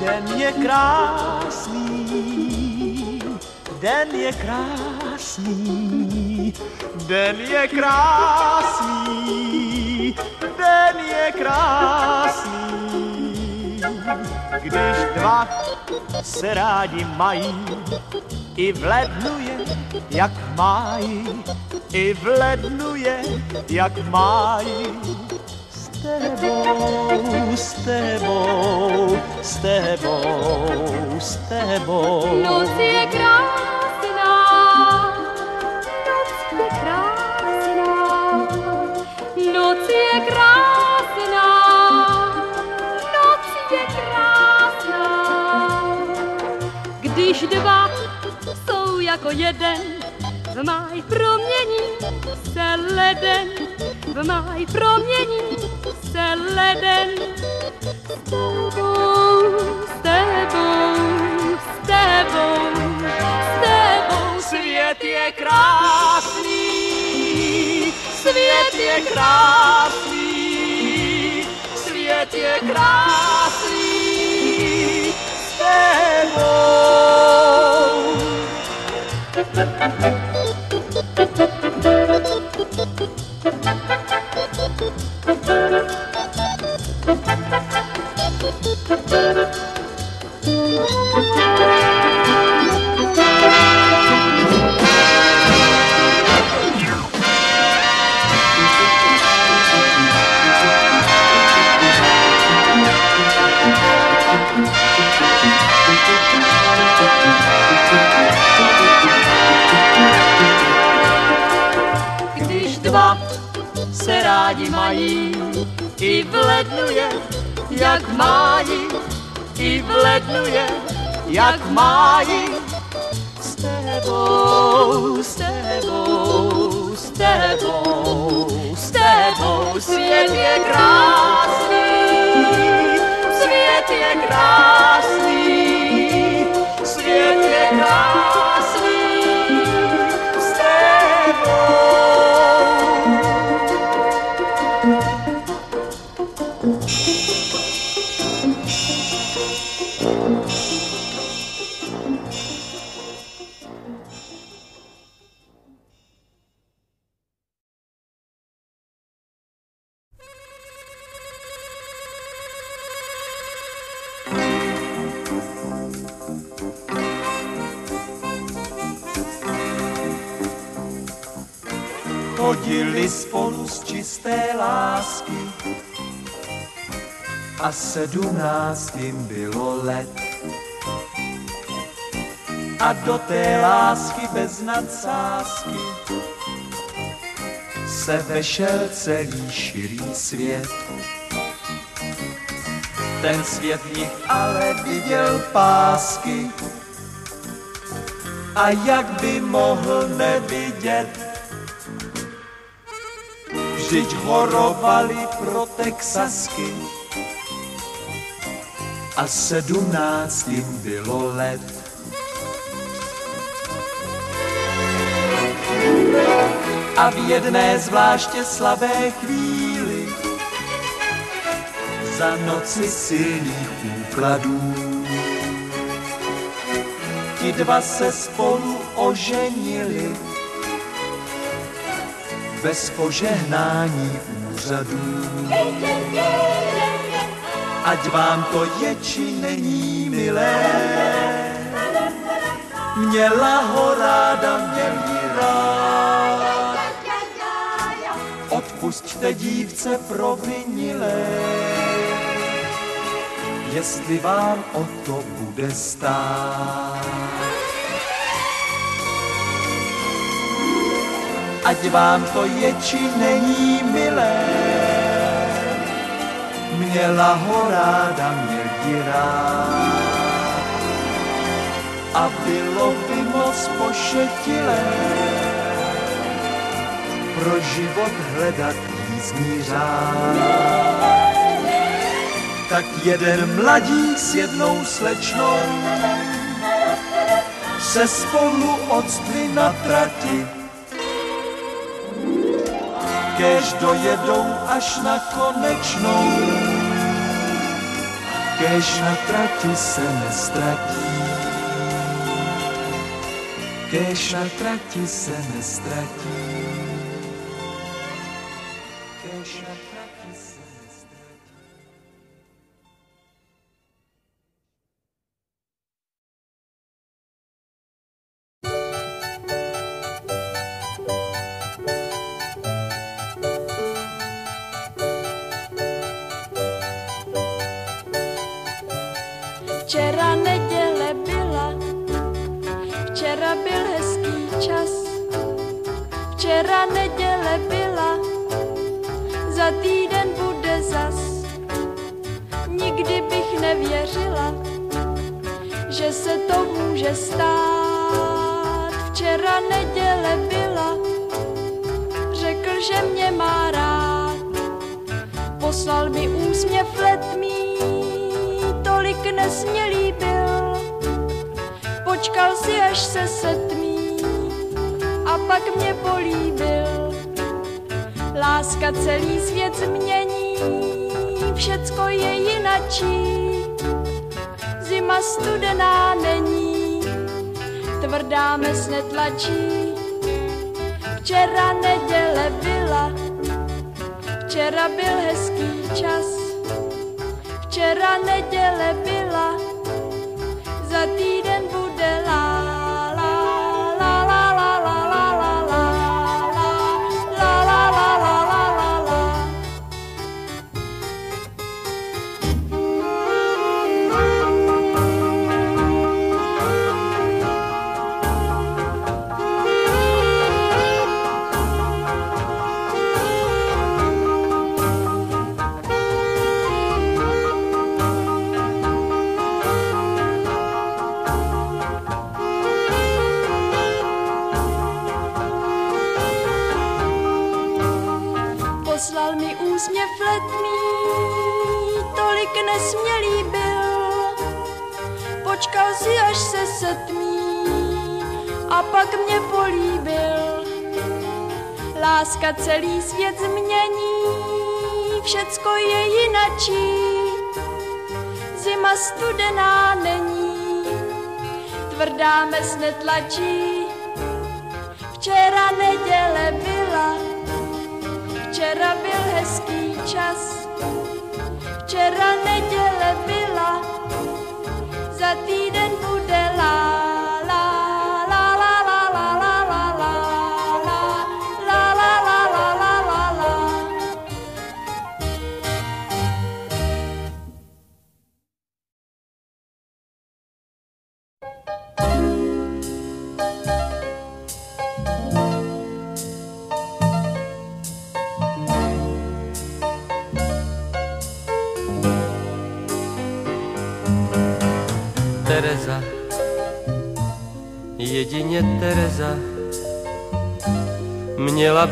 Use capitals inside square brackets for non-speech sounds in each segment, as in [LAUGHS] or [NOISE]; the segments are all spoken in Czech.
Den je krásný, den je krásný, den je krásný, den je krásný. Když dva se rádi mají, i v lednu je, jak mají, i v lednu je, jak mají tebou, s tebou, s tebou, s tebou. Noc je krásná, noc je krásná, noc je krásná, noc je krásná. Když dva jako jeden, v máj promění se leden, v máj promění se leden s tebou, s tebou, s tebou, s tebou. Svět je krásný, svět je krásný, svět je krásný s tebou. Když mají, i v lednu je, jak májí, i v lednu je, jak májí. S tebou, s tebou, s tebou, s tebou, svět je krásný, sedmnáctým bylo let. A do té lásky bez nadsázky se vešel celý širý svět. Ten svět nich ale viděl pásky a jak by mohl nevidět, Vždyť horovali pro Texasky a sedmnáct jim bylo let. A v jedné zvláště slabé chvíli za noci silných úkladů ti dva se spolu oženili bez požehnání úřadů. Ať vám to je či není milé, měla ho ráda, měl ji rád. Odpusťte dívce provinilé, jestli vám o to bude stát. ať vám to je či není milé. Měla ho ráda, měl ti rád. A bylo by moc pošetilé pro život hledat jízdní řád. Tak jeden mladík s jednou slečnou se spolu odstli na trati kež dojedou až na konečnou, Keshatraki Sanastraki Keshatraki Sanastraki tvrdá mes netlačí. Včera neděle byla, Včera byl hezký čas, včera neděle byla, za týden bude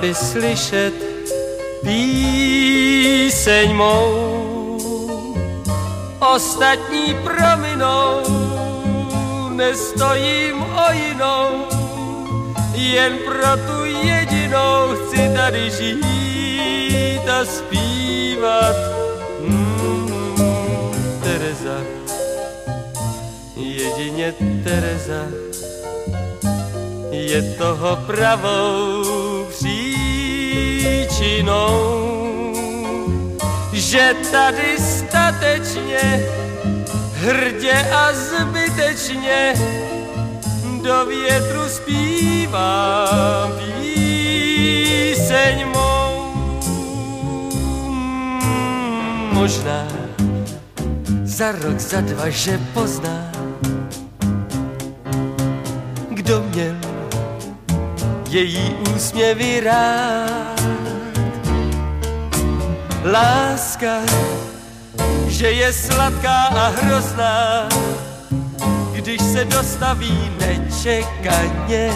měla by slyšet píseň mou. Ostatní prominou, nestojím o jinou, jen pro tu jedinou chci tady žít a zpívat. Mm, Tereza, jedině Tereza je toho pravou příčinou, že tady statečně, hrdě a zbytečně do větru zpívám píseň mou. Možná za rok, za dva, že pozná, kdo měl její úsměvy rád. Láska, že je sladká a hrozná, když se dostaví nečekaně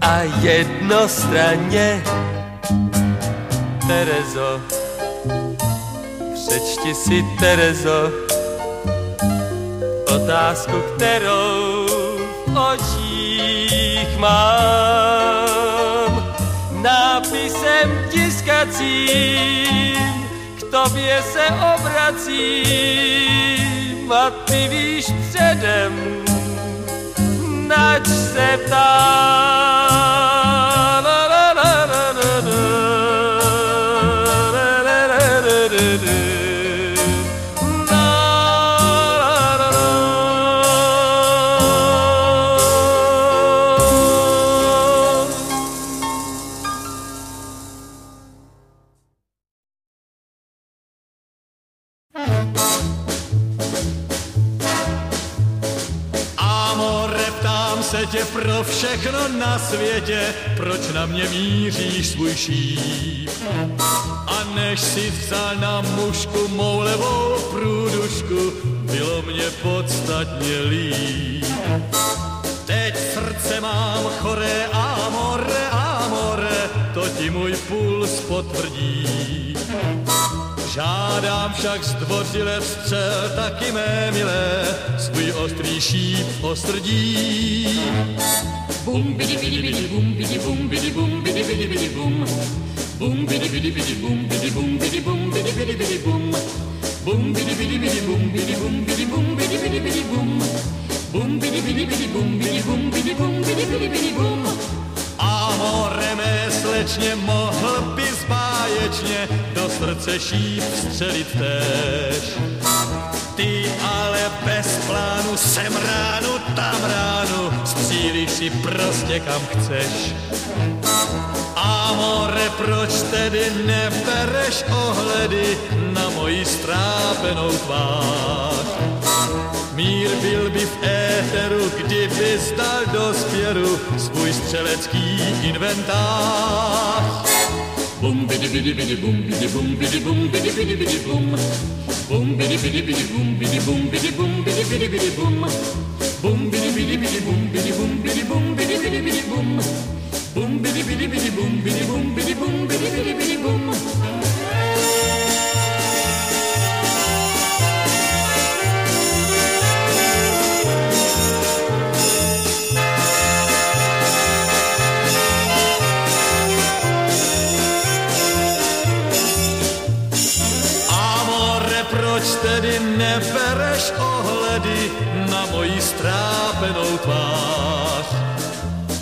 a jednostranně. Terezo, přečti si Terezo, otázku, kterou v očích mám. nápisem tiskacím k tobě se obracím a ty víš předem, nač se ptám. Na světě, proč na mě míříš svůj šíp? A než si vzal na mušku mou levou průdušku, bylo mě podstatně líp. Teď srdce mám choré, amore, amore, to ti můj puls potvrdí. Žádám však zdvořile střel taky mé milé, svůj ostrý šíp ostrdí. Bum bidi bidi bidi bum bidi bum bidi bum bidi bidi bidi bum. Bum bidi bidi bidi bum bidi bum bidi bum bidi bidi bidi bum. Bum bidi bidi bidi bum bidi bum bidi bum bidi bidi bidi bum. Bum bidi bidi bidi bum bidi bum bidi bum bidi bidi bidi bum. Amore mé slečně mohl bys báječně do srdce šíp střelit též. Ty ale bez plánu sem ránu, tam ránu, střílíš si prostě kam chceš. Amore, proč tedy nebereš ohledy na moji strápenou tvář? Mír byl by v éteru, kdyby zdal do sběru svůj střelecký inventář. Bum bidi bidi bidi bum bidi bum bidi bum bidi bidi bidi bum. Bum bidi bidi bidi bum bidi bum bidi bum bidi bidi bidi bum. Bum bidi bidi bidi bum bidi bum bidi bum bidi bidi bidi bum. Bum bidi bidi bidi bum bidi bum bidi bum bidi bidi bidi bum. tedy nebereš ohledy na moji strápenou tvář.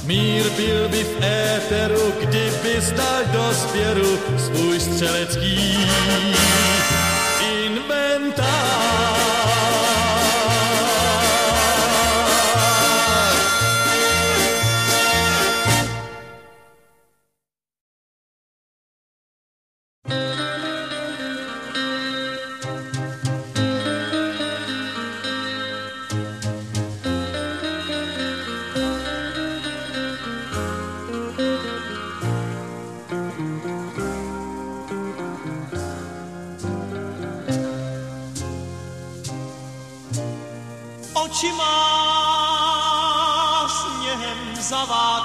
Mír byl by v éteru, kdyby zdal do sběru svůj střelecký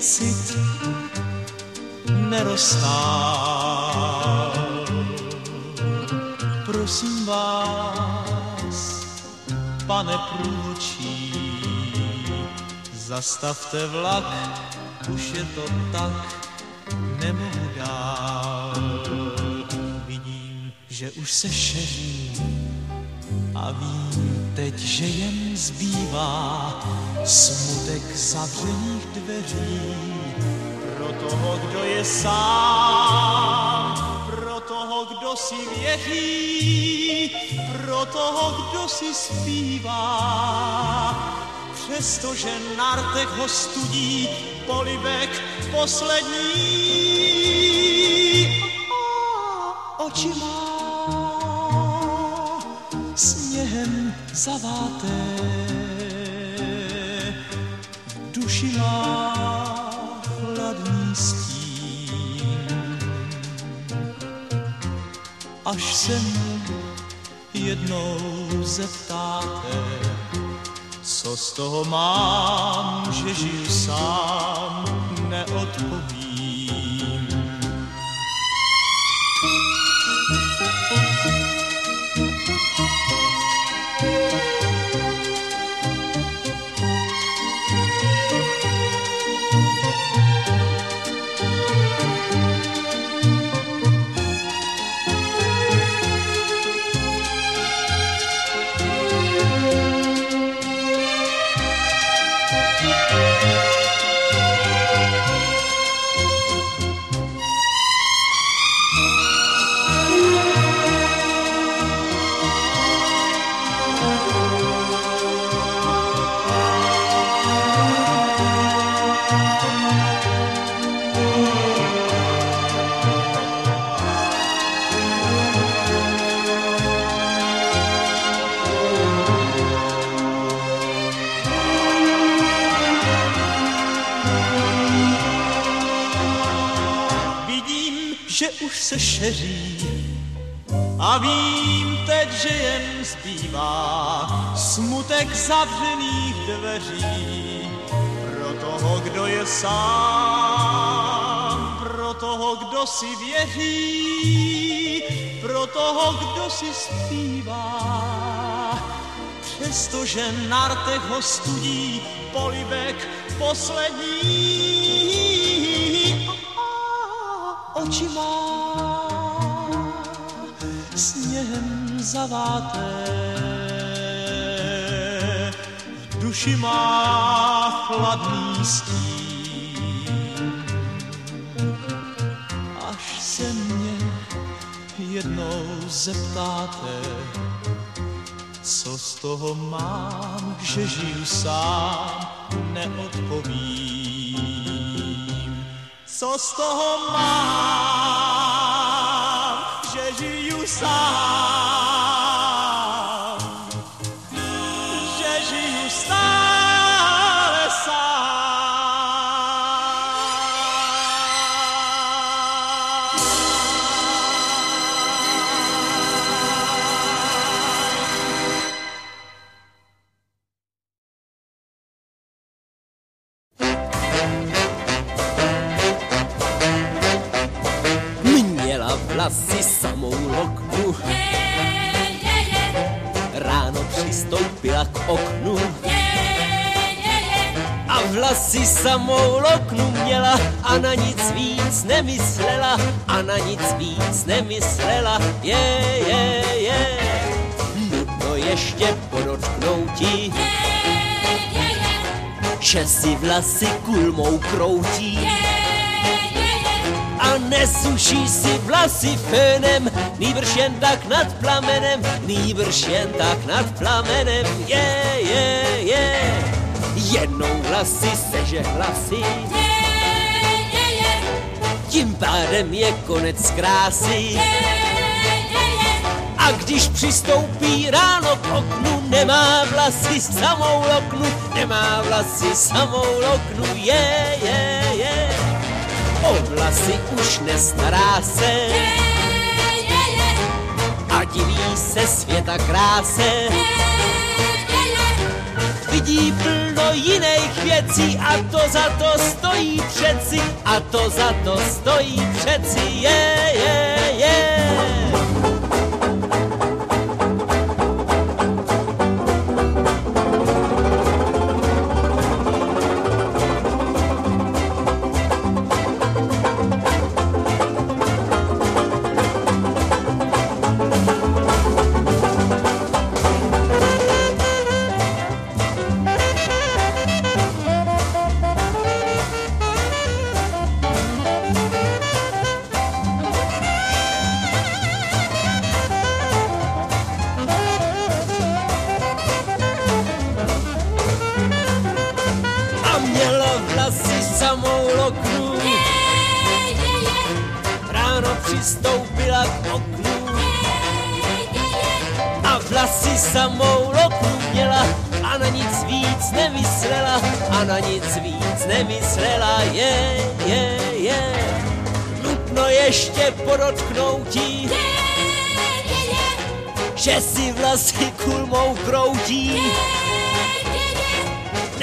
cit nerostál. Prosím vás, pane průvočí, zastavte vlak, už je to tak, nemohu dál. Vidím, že už se šeří a vím teď, že jen zbývá smutek zavřených dveří pro toho, kdo je sám, pro toho, kdo si věří, pro toho, kdo si zpívá. Přestože na rtech ho studí polibek poslední, oči má zaváté duši má stín. Až se mě jednou zeptáte, co z toho mám, že žiju sám, neodpovím. Vidím, zbývá smutek zavřených dveří pro toho, kdo je sám, pro toho, kdo si věří, pro toho, kdo si zpívá. Přestože na ho studí polibek poslední oči má zaváté. V duši má chladný stín. Až se mě jednou zeptáte, co z toho mám, že žiju sám, neodpovím. Co z toho mám, žiju vlasy samou loknu měla a na nic víc nemyslela a na nic víc nemyslela, je, je, je. Nutno ještě podotknouti, že si vlasy kulmou kroutí. A nesuší si vlasy fénem, nýbrž jen tak nad plamenem, nýbrž jen tak nad plamenem, je, je, je. Jednou vlasy seže hlasy, tím pádem je konec krásy. A když přistoupí ráno k oknu, nemá vlasy samou loknu, nemá vlasy samou loknu, je, je, je. O vlasy už nestará se a diví se světa kráse. Vidí plno jiných věcí a to za to stojí přeci, a to za to stojí přeci, je, je, je.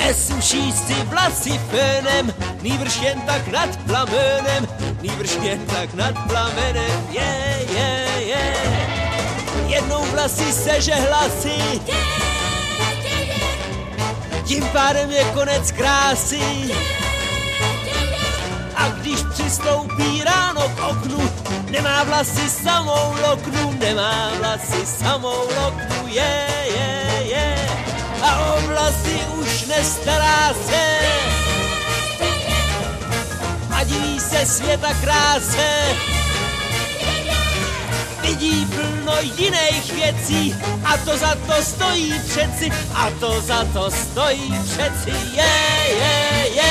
Nesuší si vlasy fénem, nýbrž jen tak nad plamenem, nýbrž jen tak nad plamenem, je, je, je. Jednou vlasy seže hlasy, tím pádem je konec krásy. A když přistoupí ráno k oknu, nemá vlasy samou loknu, nemá vlasy samou loknu, je, je, je. A o vlasy nestará se. A diví se světa kráse. Vidí plno jiných věcí a to za to stojí přeci, a to za to stojí přeci, je, je, je.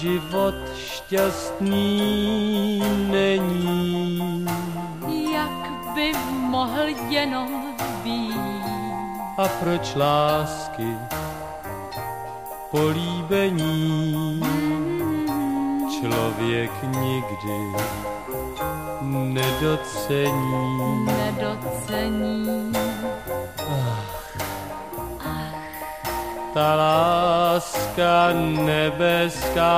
Život šťastný není. Jak by mohl jenom být. A proč lásky políbení člověk nikdy nedocení. Nedocení. Ta láska nebeská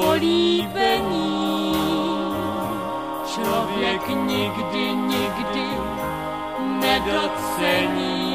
Políbení člověk nikdy, nikdy nedocení.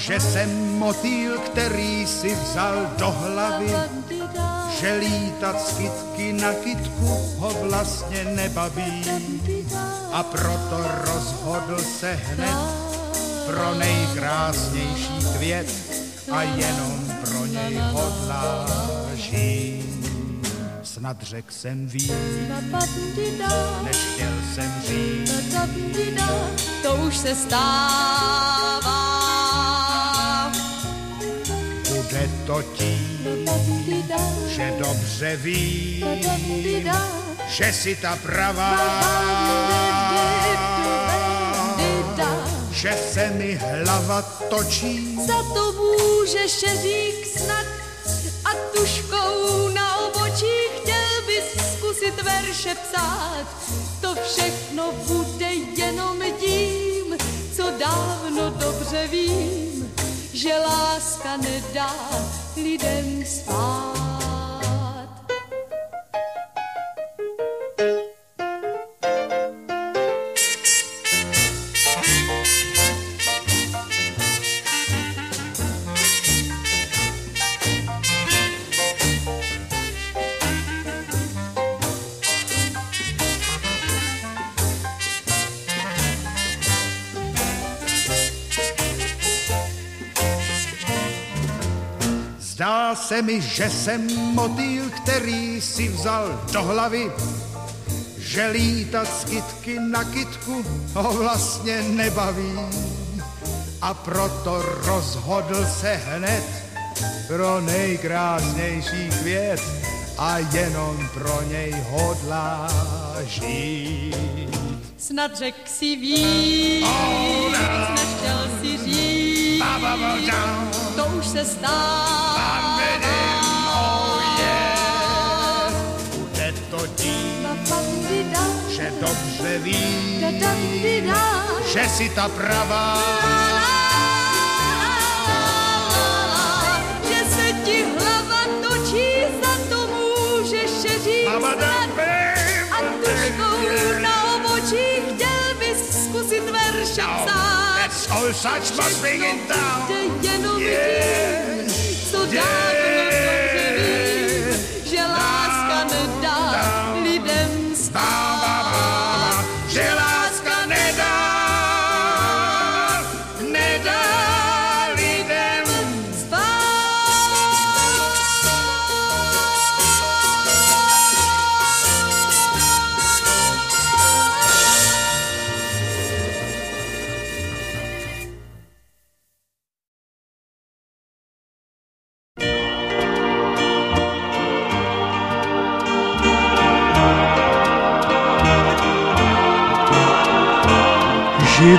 Že jsem motýl, který si vzal do hlavy, že lítat z kytky na kytku ho vlastně nebaví. A proto rozhodl se hned pro nejkrásnější květ a jenom pro něj hodlá žít. Snad řek jsem víc, než chtěl jsem říct. To už se stává. Bude to tím, že dobře ví, že si ta pravá, že se mi hlava točí. Za to může šeřík snad a tuškou na obočí chtěl bys zkusit verše psát. To všechno bude jenom tím, co dávno dobře vím, že láska nedá lidem spát. Se mi, že jsem motýl, který si vzal do hlavy, že lítat z kytky na kytku ho vlastně nebaví. A proto rozhodl se hned pro nejkrásnější květ a jenom pro něj hodlá žít. Snad řek si víc, než chtěl si říct, to už se stává. Bude to že dobře ví, že si ta pravá Že se ti hlava točí, za to můžeš říct. A tuškou na obočí chtěl bys zkusit verše psát. That's all such must bring it down. Jde jenom Yeah. tím, co dávno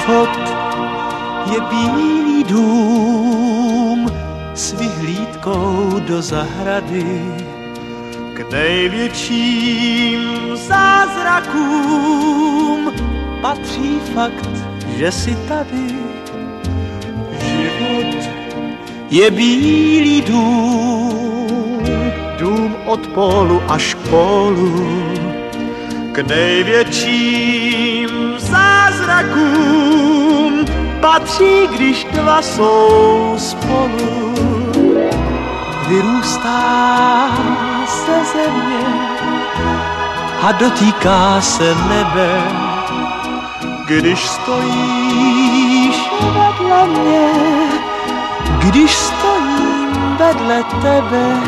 Život je bílý dům s vyhlídkou do zahrady. K největším zázrakům patří fakt, že si tady. Život je bílý dům, dům od polu až k polu k největším zázrakům patří, když dva jsou spolu. Vyrůstá se země a dotýká se nebe, když stojíš vedle mě, když stojím vedle tebe.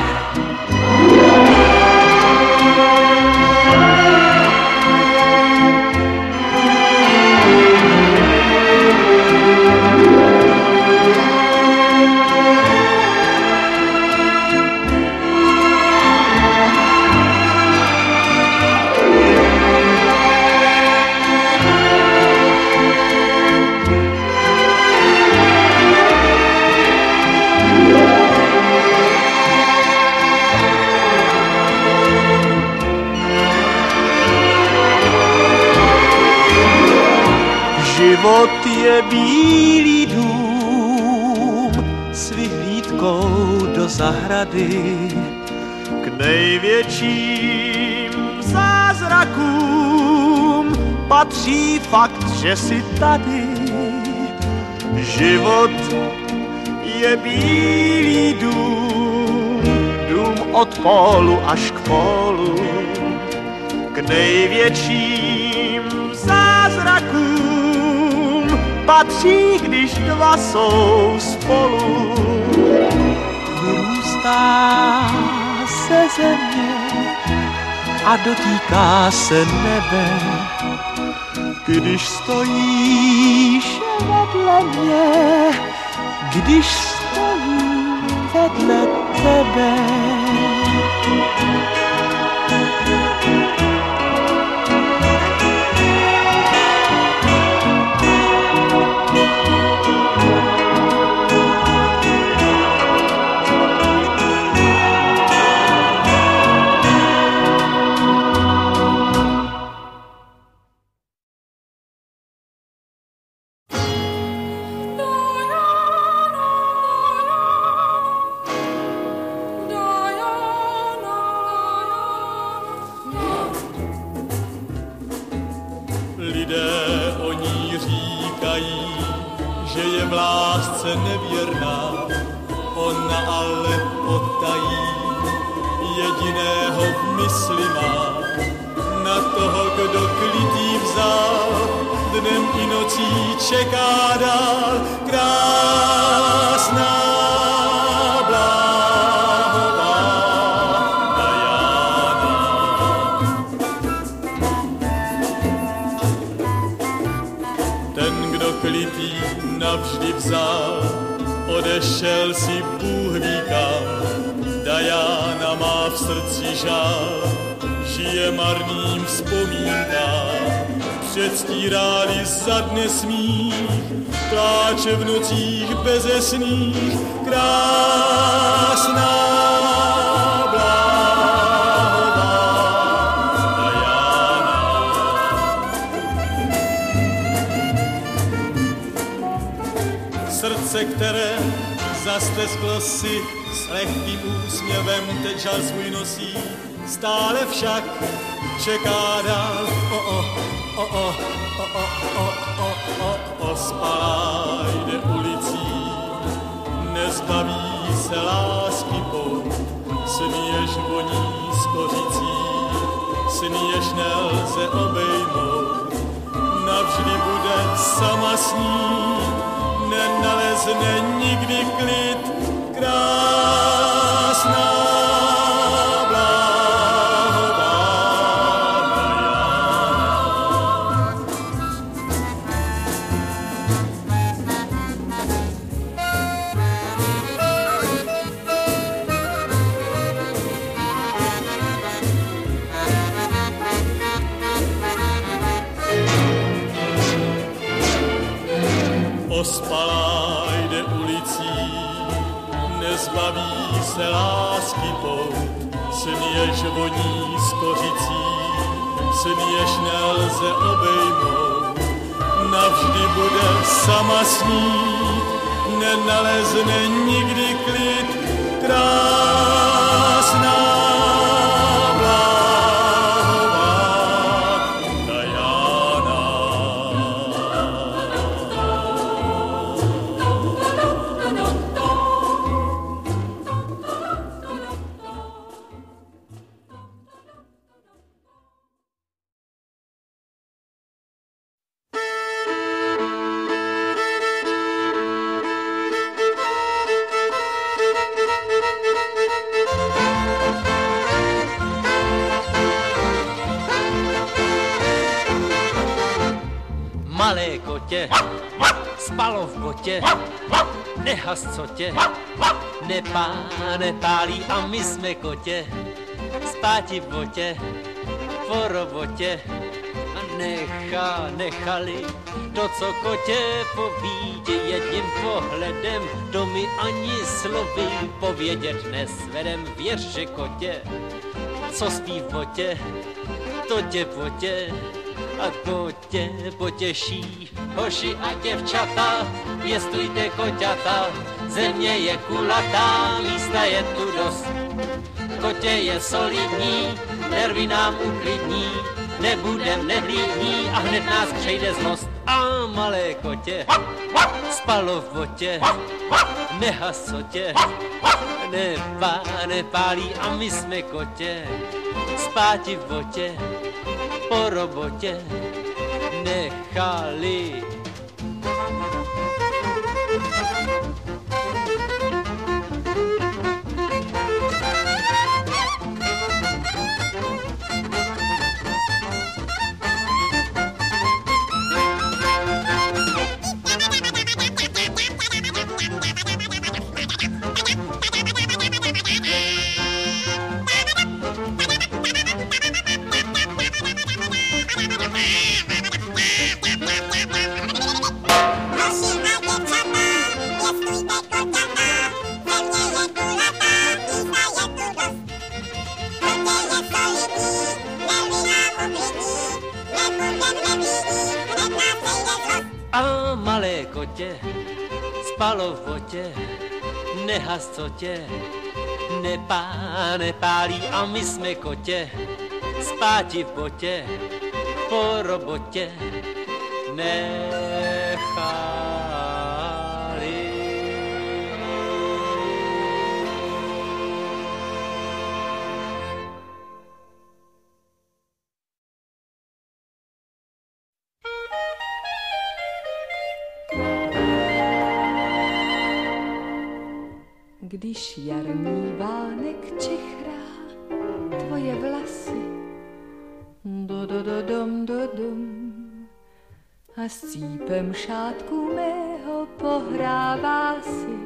Život je bílý dům s vyhlídkou do zahrady. největším zázrakům patří fakt, že si tady. Život je bílý dům, dům od pólu až k pólu, k největším zázrakům patří, když dva jsou spolu. Vyrůstá se země a dotýká se nebe. Když stojíš vedle mě, když stojím vedle tebe. Čeká dál. O, o, o, o, o, o, o, o, o, ospalá jde ulicí, nezbaví se lásky pou, směješ voní z kořicí, směješ nelze obejmout, navždy bude sama s ní, nenalezne nikdy klid, krásná. Voní s kořicí, svěš nelze obejmout, navždy bude sama snít, nenalezne nikdy klid, krásná. Spáti v botě, po robotě a nechá, nechali to, co kotě povídě jedním pohledem, to mi ani slovy povědět nesvedem, věř, že kotě, co spí v botě, to tě potě, a kotě potěší. Hoši a děvčata, pěstujte koťata, země je kulatá, místa je tu dost. Kotě je solidní, nervy nám uklidní, nebudem nehlídní a hned nás přejde zlost. A malé kotě spalo v botě, nehasotě, nepá, nepálí a my jsme kotě, spáti v botě, po robotě nechali. Botě, nehas co tě, nepá, nepálí a my jsme kotě, spáti v botě, po robotě. Nechali. Když jarní vánek čichrá tvoje vlasy, do do do dom do dom, a s cípem šátku mého pohrává si.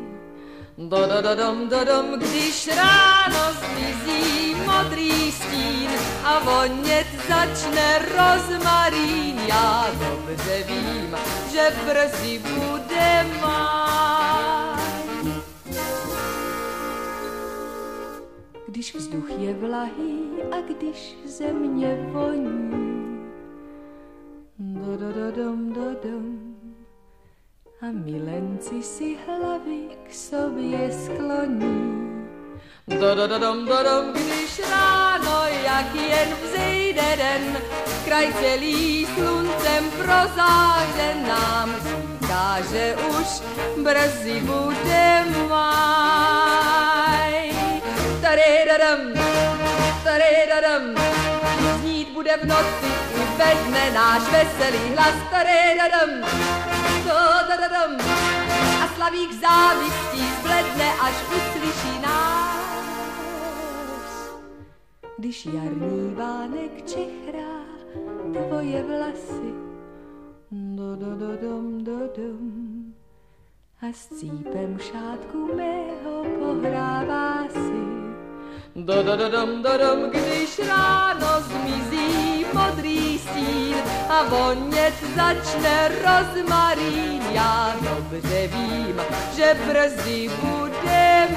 Do do do dom do dom, když ráno zmizí modrý stín a vonět začne rozmarín, já dobře vím, že brzy bude máj. Když vzduch je vlahý a když země voní. Do, do, do, dom, do, dom. A milenci si hlavy k sobě skloní. Do, do, do, dom, do, dom, když ráno, jak jen vzejde den, kraj celý sluncem prozářen nám říká, že už brzy bude máj taridadam, taridadam. Znít bude v noci i ve dne náš veselý hlas, taridadam, tadadam. A slavík závistí zbledne, až uslyší nás. Když jarní vánek čechrá tvoje vlasy, do do do dom do dom a s cípem šátku mého pohrává si. Do, do, do, dom, do, dom, když ráno zmizí modrý stín a vonět začne rozmarín. Já dobře vím, že brzy bude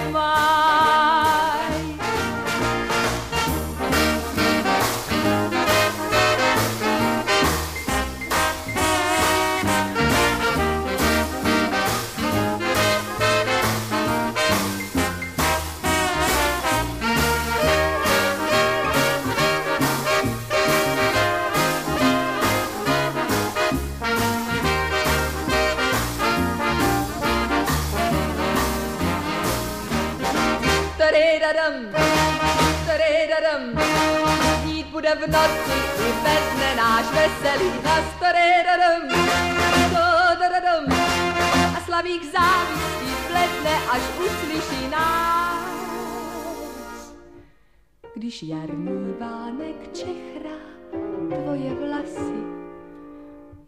máj. Taridadam, taridadam, znít bude v noci i ve dne náš veselý hlas. Taridadam, taridadam, a slavík závistí spletne, až uslyší nás. Když jarní vánek čechrá tvoje vlasy,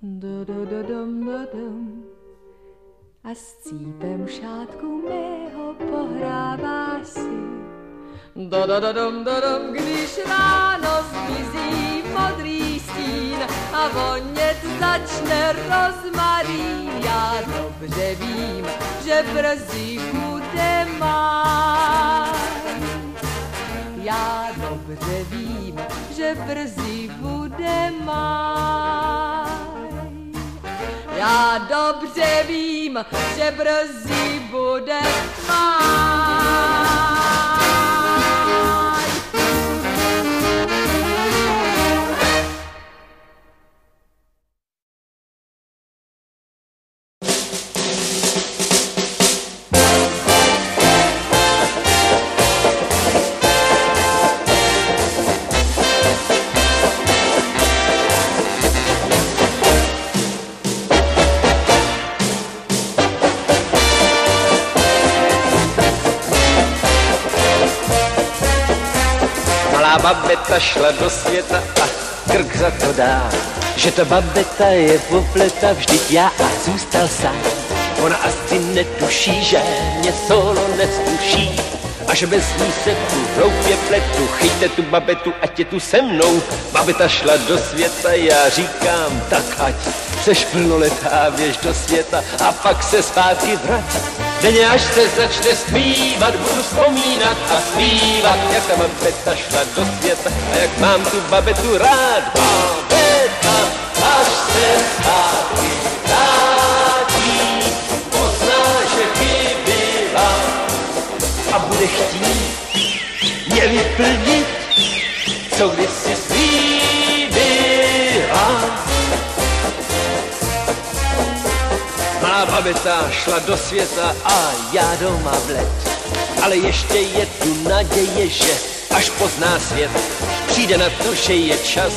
do, do, do, dom, do, dom, a s cípem šátku mého pohrává si. Do, do, do, dom, do, dom, když ráno zmizí modrý stín a vonět začne rozmarín. Já dobře vím, že brzy bude máj. Já dobře vím, že brzy bude máj. Já dobře vím, že brzy bude máj. Babeta šla do světa a krk za to dá. Že ta babeta je popleta, vždyť já a zůstal sám. Ona asi netuší, že mě solo nestuší a že bez ní se tu hloupě pletu. Chyťte tu babetu, ať je tu se mnou. Babeta šla do světa, já říkám, tak ať seš plnoletá, běž do světa a pak se zpátky vrať. Denně až se začne zpívat, budu vzpomínat a zpívat, jak ta babeta šla do světa a jak mám tu babetu rád. Babeta, až se zpátky vrátí, pozná, že chybila a bude chtít mě vyplnit, co kdysi Babeta šla do světa a já doma bled. Ale ještě je tu naděje, že až pozná svět, přijde na to, že je čas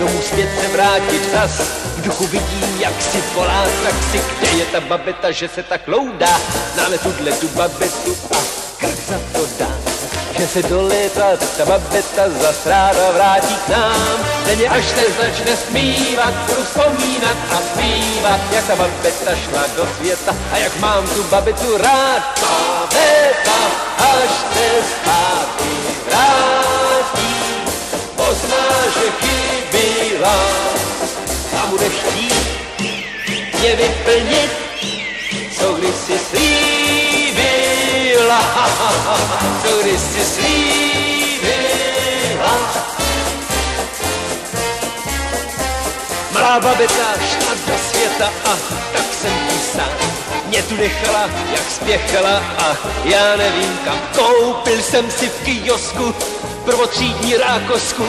domů zpět se vrátit zas. V duchu vidím, jak si volá, tak si kde je ta babeta, že se tak loudá. Známe tuhle tu babetu a krk za to dá. Že se do léta ta babeta zas ráda vrátí k nám. Denně až se začne zpívat, budu vzpomínat a zpívat, jak ta babeta šla do světa a jak mám tu babetu rád. Babeta, až se zpátky vrátí, pozná, že chybila a bude chtít mě vyplnit, co kdysi slíbila, [LAUGHS] co kdysi slíbila. Malá babeta šla do světa a tak jsem tu sám. Mě tu nechala, jak spěchala a já nevím kam. Koupil jsem si v kiosku prvotřídní rákosku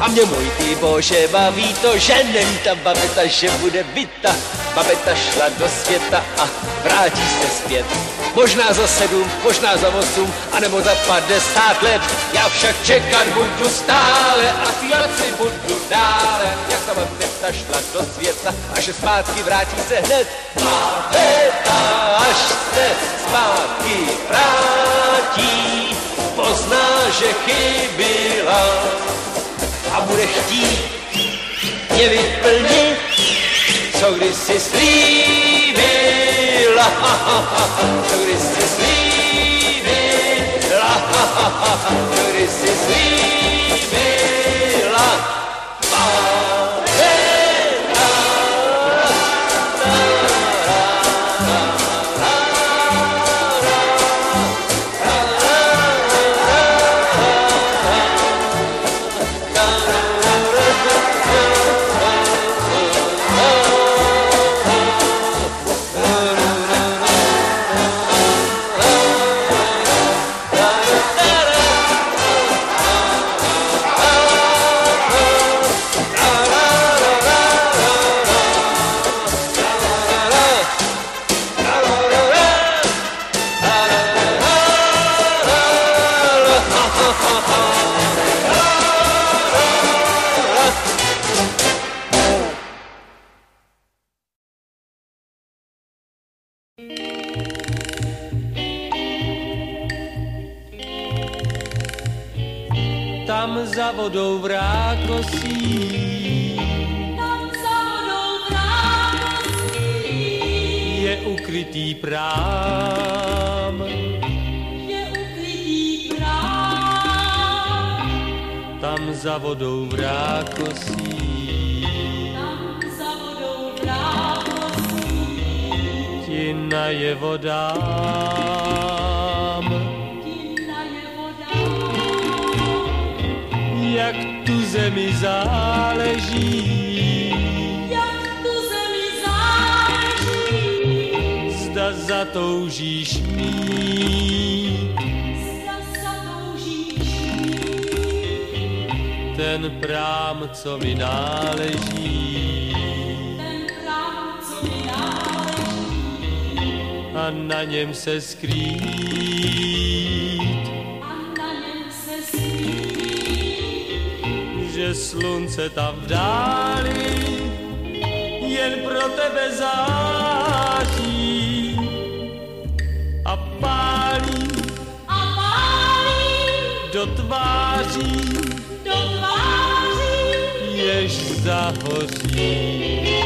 a mě můj ty bože baví to, že není ta babeta, že bude byta. Babeta šla do světa a vrátí se zpět. Možná za sedm, možná za osm, anebo za padesát let. Já však čekat budu stále a zpívat si budu dále. Jak ta babeta šla do světa a že zpátky vrátí se hned. Babeta, až se zpátky vrátí, pozná, že chybila a bude chtít mě vyplnit, co kdysi slíbila, co kdysi slíbila, co kdysi slíbila. Vodou v rákosí Tam za vodou je ukrytý prám. je ukrytý prám. Tam za vodou v rákosí Tam za vodou v rákosí ti naje zemi záleží, Jak tu zemi záleží. zda zatoužíš mít Zda zatoužíš ten prám, co mi náleží. ten prám, co mi náleží. a na něm se skrýt. slunce tam v dáli jen pro tebe září. A pálí, a pálí. Do tváří, do tváří, jež zahoří.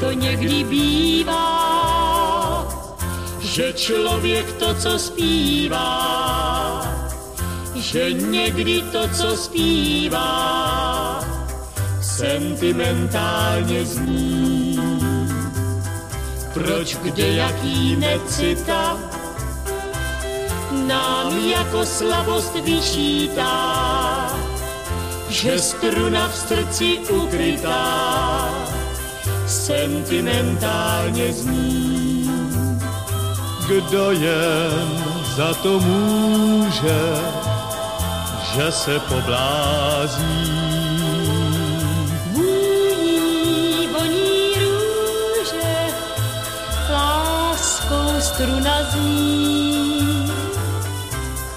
to někdy bývá, že člověk to, co zpívá, že někdy to, co zpívá, sentimentálně zní. Proč, kde, jaký necita, nám jako slabost vyčítá, že struna v srdci ukrytá sentimentálně zní. Kdo jen za to může, že se poblází. Vůní, voní růže, láskou struna zní.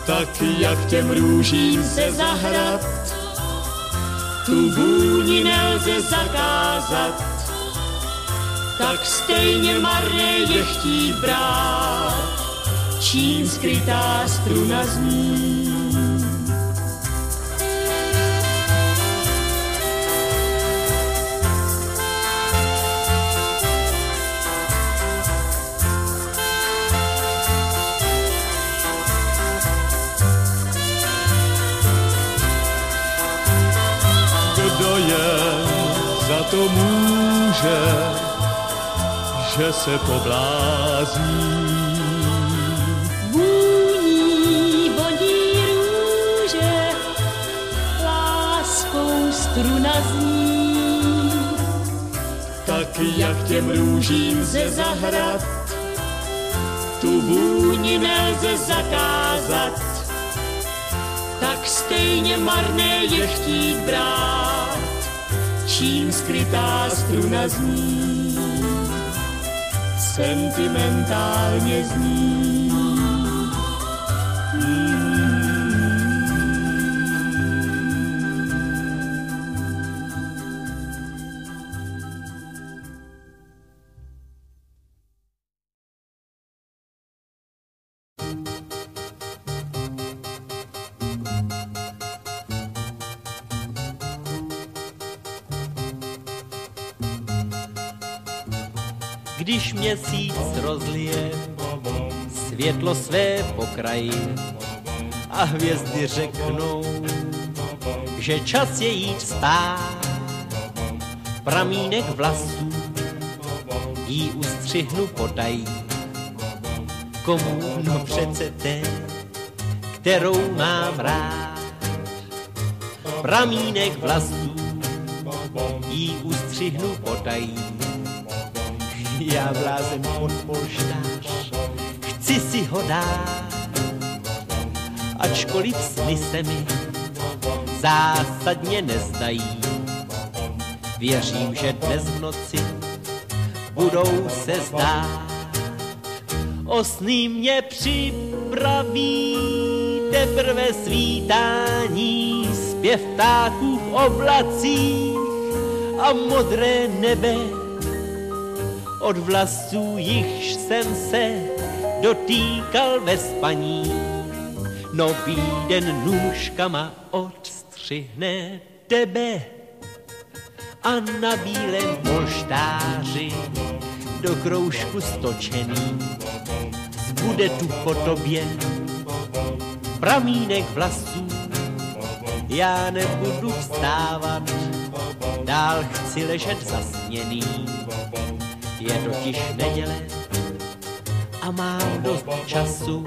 Tak jak těm růžím se zahrad, tu vůni nelze zakázat, tak stejně marné je chtít brát, čím skrytá struna zní. Kdo jen za to může, že se poblází. Vůní vodí růže, láskou struna zní. Tak jak těm růžím ze zahrad, tu vůni nelze zakázat, tak stejně marné je chtít brát, čím skrytá struna zní, sentimentálně zní. Když měsíc rozlije světlo své pokraji a hvězdy řeknou, že čas je jít spát. Pramínek vlasů jí ustřihnu potají. Komu? No přece té, kterou mám rád. Pramínek vlasů jí ustřihnu potají. [LAUGHS] Já blázen pod polštář, chci si ho dát, ačkoliv sny se mi zásadně nezdají. Věřím, že dnes v noci budou se zdát. O sny mě připraví teprve svítání, zpěv ptáků v oblacích a modré nebe. Od vlasů jichž jsem se dotýkal ve spaní, nový den nůžkama odstřihne tebe a na bílém polštáři do kroužku stočený zbude tu po tobě pramínek vlasů. Já nebudu vstávat, dál chci ležet zasněný. Je totiž neděle a mám dost času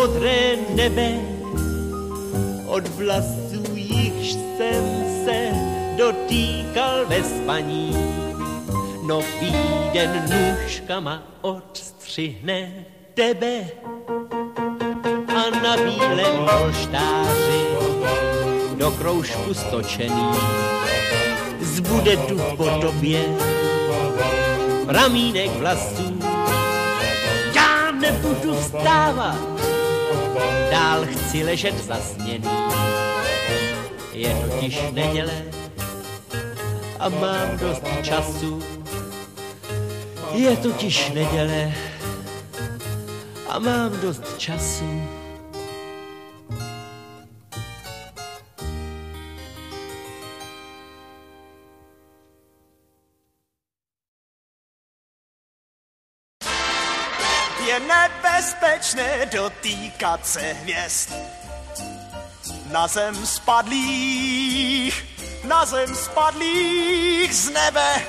modré nebe. Od vlasů jichž jsem se dotýkal ve spaní, nový den nůžkama odstřihne tebe a na bílém polštáři do kroužku stočený. Zbude tu po tobě pramínek vlasů. Já nebudu vstávat, dál chci ležet zasněný. Je totiž neděle a mám dost času. Je totiž neděle a mám dost času. Nebezpečné dotýkat se hvězd. Na zem spadlých, na zem spadlých z nebe.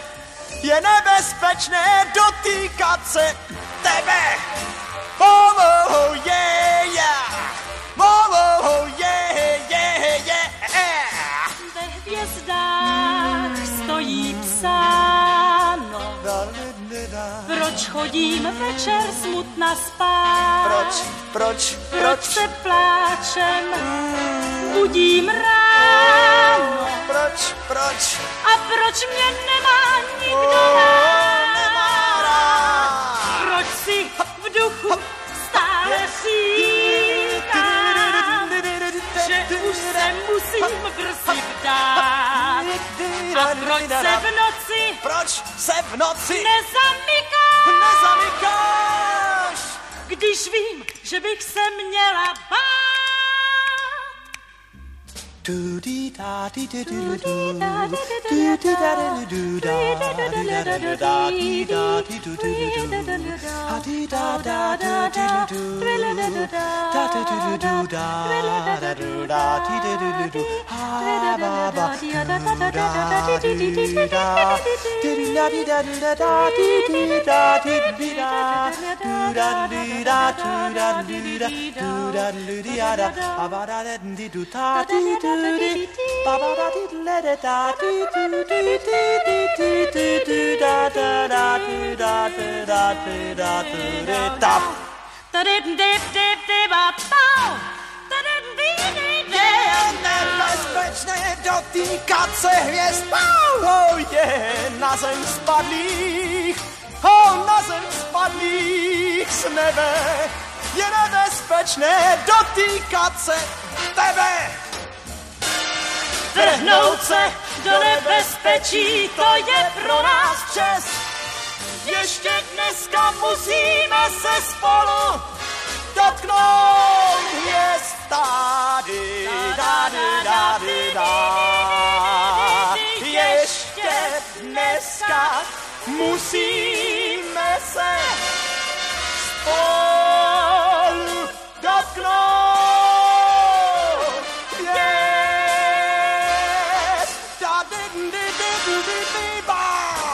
Je nebezpečné dotýkat se tebe. Oh, oh, oh yeah, yeah. Oh, oh, oh yeah, proč chodím večer smutna spát. Proč, proč, Proč proč, se pláčem budím ráno proč, proč? a proč mě nemá nikdo Oh, rád? nemá rád. Proč si v duchu stále říkám, že už se musím brzy vdát? A proč se v noci Proč se v noci nezamykám, nezamykáš? když vím, že bych se měla bát? do dee da dee do do do do dee da do do da dee da do da dee da dee do do do ha dee da da da da do do da da do do da da do da dee da do do ha ba ba do da dee da dee da dee da dee da dee da dee da Dotýkat se hvězd, oh, je na zem spadlých, oh, na zem spadlých z nebe. Je nebezpečné dotýkat se tebe. Vrhnout se do nebezpečí, to je pro nás čest. Ještě dneska musíme se spolu dotknout hvězd. Tady, tady, tady, tady. Ještě dneska Musíme se spolu dotknout. Yes. Da di di di di di di ba.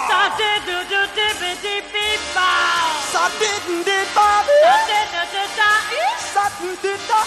Da di di di di di di di ba. Sa di di ba. Da di di da. Sa di di da.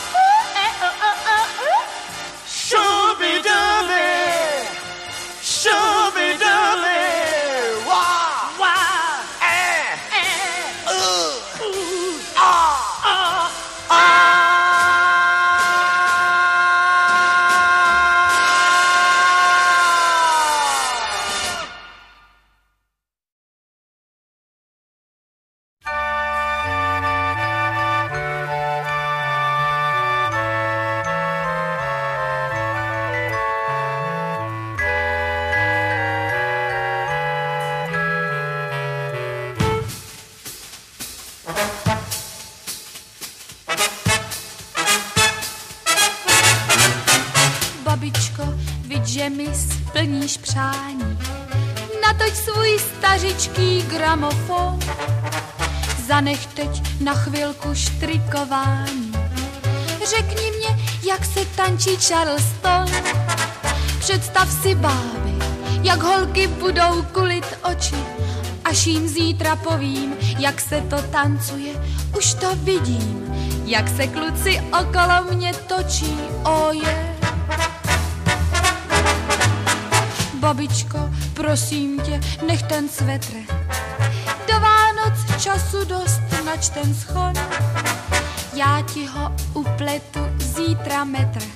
Tančí Charleston. Představ si báby, jak holky budou kulit oči. Až jim zítra povím, jak se to tancuje, už to vidím, jak se kluci okolo mě točí, oje. Babičko, prosím tě, nech ten svetr. Do Vánoc času dost, nač ten schon. Já ti ho upletu zítra metr.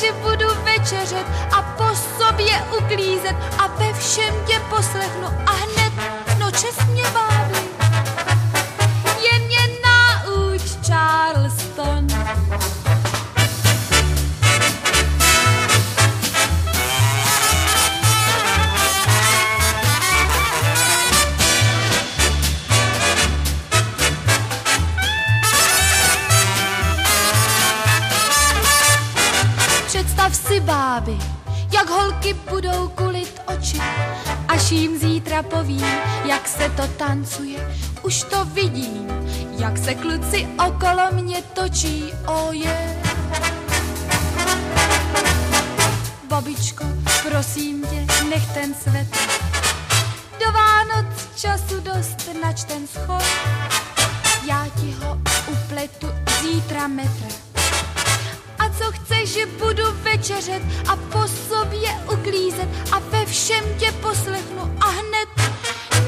Že budu večeřet a po sobě uklízet a ve všem tě poslechnu a hned, no čestně se to tancuje, už to vidím, jak se kluci okolo mě točí, oje. Babičko, prosím tě, nech ten svetr. Do Vánoc času dost, nač ten schod. Já ti ho upletu zítra metr. A co chceš, že budu večeřet a po sobě uklízet a ve všem tě poslechnu a hned,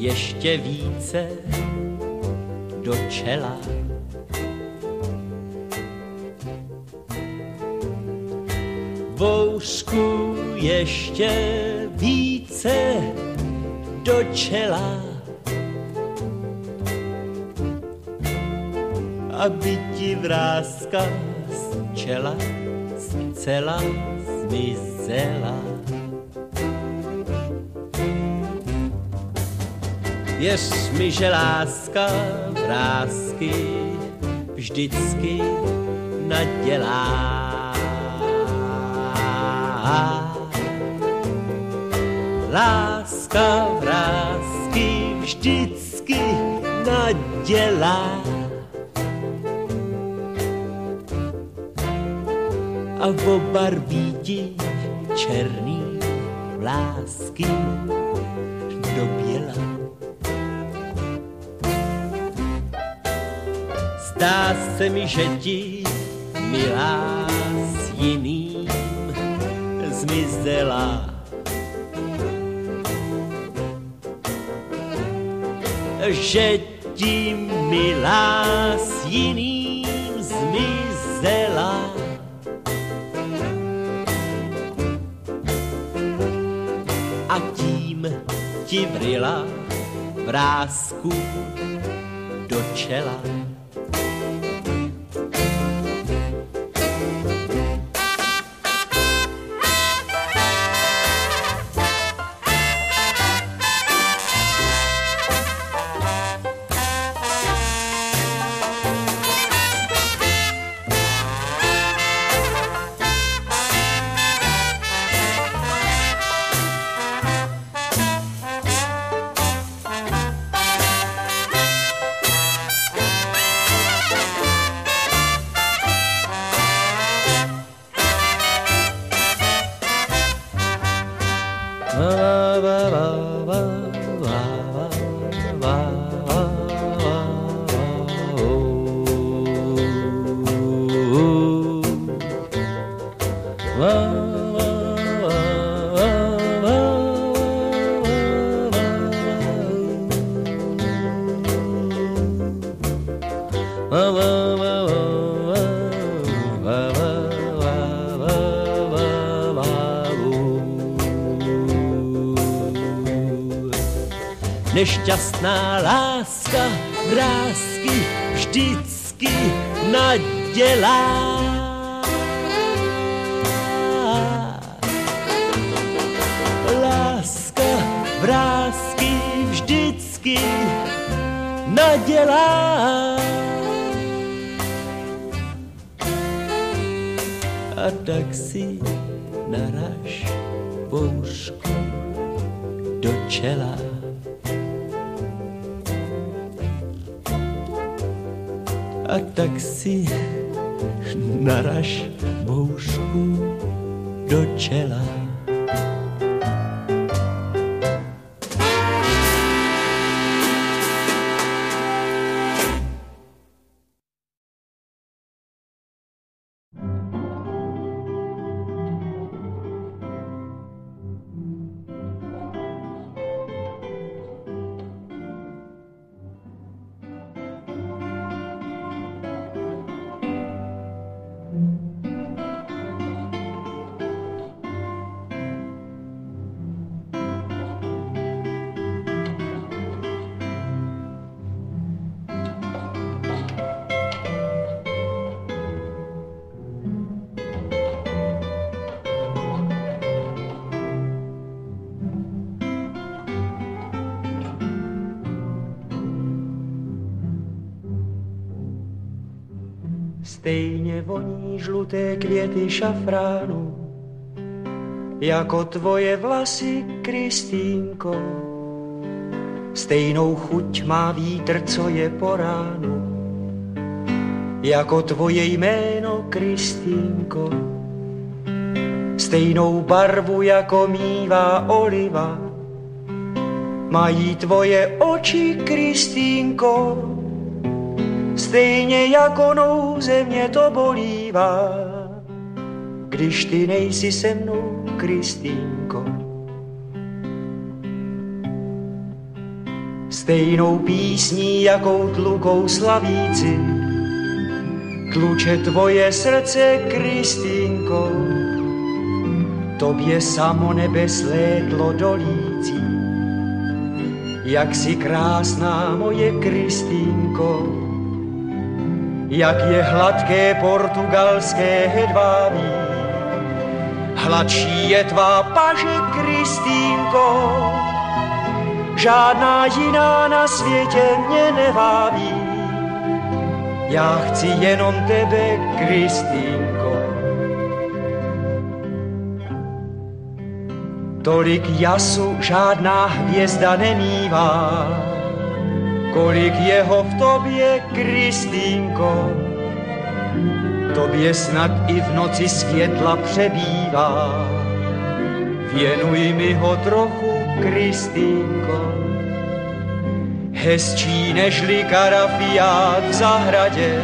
ještě více do čela. Bouřku ještě více do čela. aby ti vrázka z čela zcela zmizela. Věř mi, že láska vrázky vždycky nadělá. Láska vrázky vždycky nadělá. A obarví ti černý vlásky Zdá se mi, že ti milá s jiným zmizela. Že ti milá s jiným zmizela. A tím ti vrila vrázku do čela. Nešťastná láska vrázky vždycky nadělá. Láska vrázky vždycky nadělá. Do Stejně voní žluté květy šafránu, jako tvoje vlasy, Kristýnko. Stejnou chuť má vítr, co je po ránu, jako tvoje jméno, Kristýnko. Stejnou barvu, jako mívá oliva, mají tvoje oči, Kristýnko Stejně jako nouze mě to bolívá, když ty nejsi se mnou, Kristýnko. Stejnou písní, jakou tlukou slavíci, tluče tvoje srdce, Kristýnko. Tobě samo nebe slédlo dolící, jak si krásná moje Kristýnko jak je hladké portugalské hedvábí. Hladší je tvá paže, Kristýnko, žádná jiná na světě mě nevábí. Já chci jenom tebe, Kristýnko. Tolik jasu žádná hvězda nemývá, kolik jeho v tobě, Kristýnko. Tobě snad i v noci světla přebývá. Věnuj mi ho trochu, Kristýnko. Hezčí nežli karafiát v zahradě,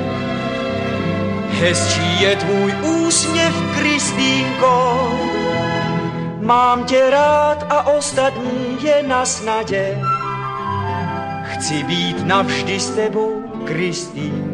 hezčí je tvůj úsměv, Kristýnko. Mám tě rád a ostatní je na snadě. Chci být navždy s tebou, Kristýnko.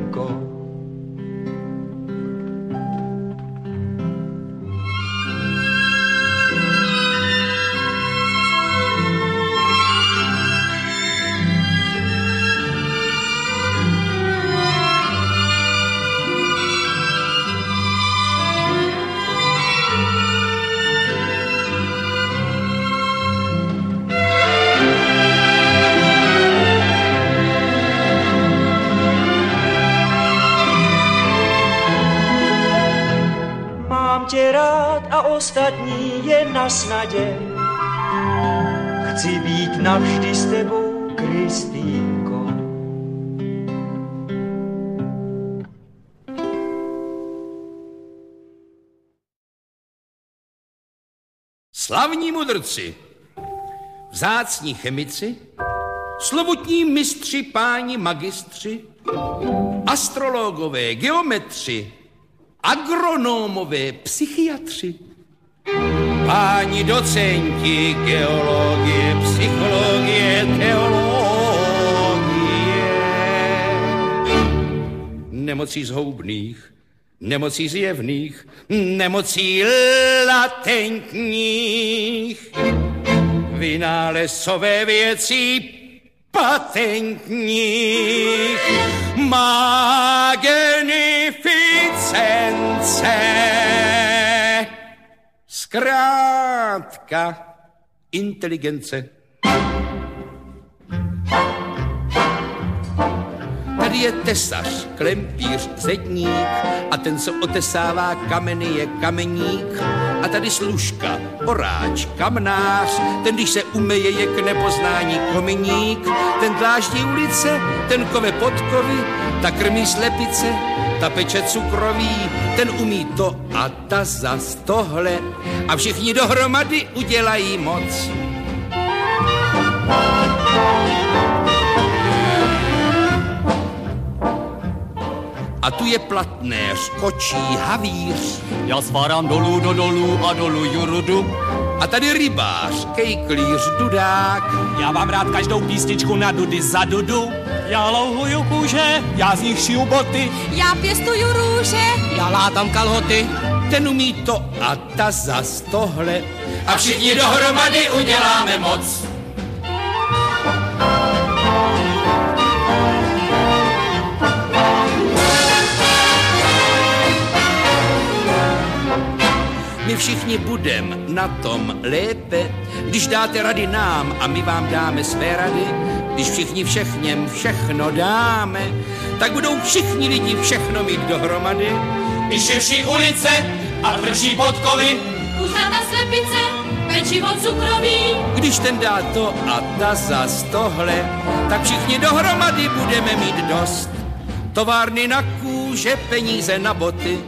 Snadě. Chci být navždy s tebou, Kristýnko. Slavní mudrci, vzácní chemici, slovutní mistři, páni magistři, astrologové, geometři, agronomové, psychiatři, páni docenti, geologie, psychologie, teologie, nemocí zhoubných, nemocí zjevných, nemocí latentních, vynálezové věcí patentních, magnificence. Zkrátka inteligence. Tady je tesař, klempíř, zedník a ten, co otesává kameny, je kameník. A tady služka, oráč, kamnář, ten, když se umeje, je k nepoznání kominík. Ten dláždí ulice, ten kove podkovy, ta krmí slepice, ta peče cukroví, ten umí to a ta zas tohle. A všichni dohromady udělají moc. A tu je platnéř, kočí, havíř. Já svárám dolů do dolů a dolů jurudu. A tady rybář, kejklíř, dudák. Já mám rád každou písničku na dudy za dudu. Já louhuju kůže, já z nich šiju boty. Já pěstuju růže. Já látám kalhoty. Ten umí to a ta zas tohle. A všichni dohromady uděláme moc. My všichni budem na tom lépe, když dáte rady nám a my vám dáme své rady. Když všichni všechněm všechno dáme, tak budou všichni lidi všechno mít dohromady. Když širší ulice a tvrdší podkovy. Kuřata slepice, pečivo cukroví. Když ten dá to a ta zas tohle, tak všichni dohromady budeme mít dost. Továrny na kůže, peníze na boty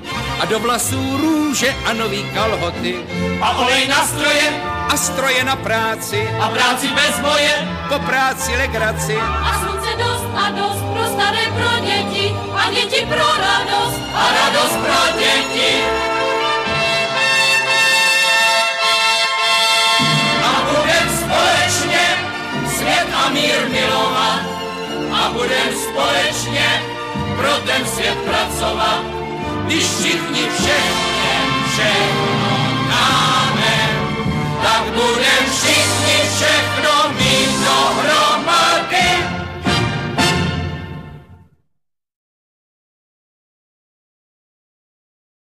a do vlasů růže a nový kalhoty. A olej na stroje A stroje na práci, a práci bez boje. po práci legraci. A slunce dost a dost pro staré, pro děti. A děti pro radost. A radost pro děti. A budem společně svět a mír milovat. A budem společně pro ten svět pracovat. Když všichni všechně všechno dáme tak budem všichni všechno mít dohromady.